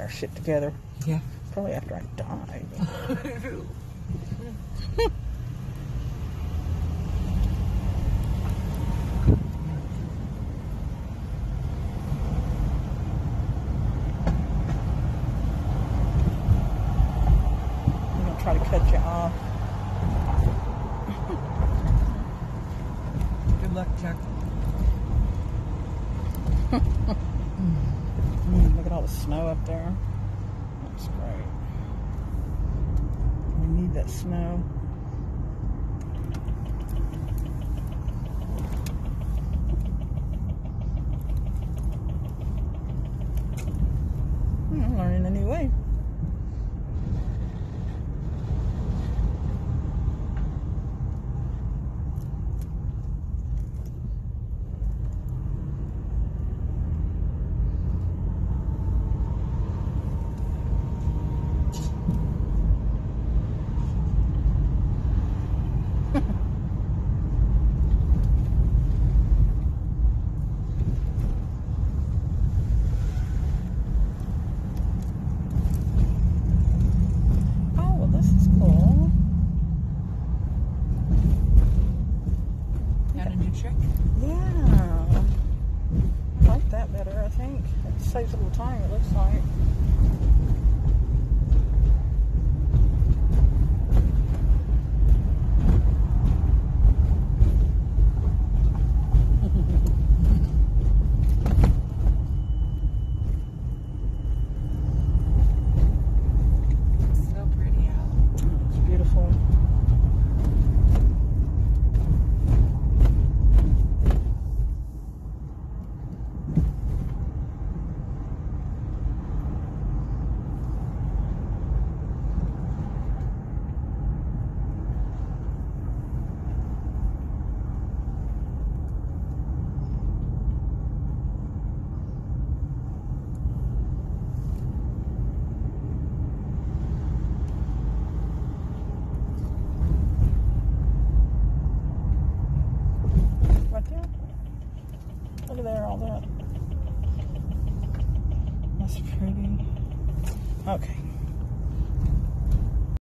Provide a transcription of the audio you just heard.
our shit together. Yeah. Probably after I die. I'm gonna try to cut you off. Good luck, Chuck. Mm, all the snow up there. That's great. We need that snow. Hmm, I'm learning a new way. A new trick? Yeah. I like that better, I think. It saves a little time, it looks like. Look at there, all that. That's pretty. Okay.